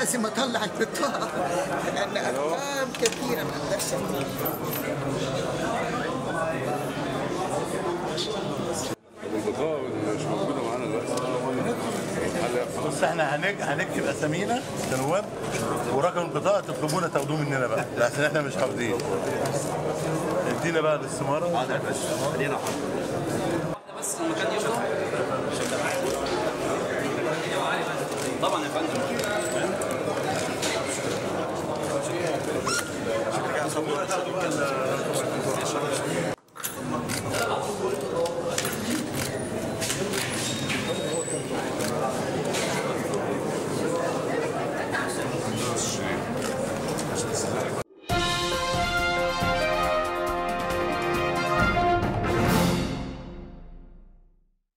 لازم أطلع البطاقه لأن ارقام كثيرة ما أقدرش البطاقه مش موجوده معانا دلوقتي بص إحنا هنك... هنكتب أسامينا كنواب ورقم البطاقه تطلبونا تاخدوه مننا بقى لحسن إحنا مش حافظين. ادينا بقى الاستماره بس المكان يفضل طبعا يا فندم. Trzy.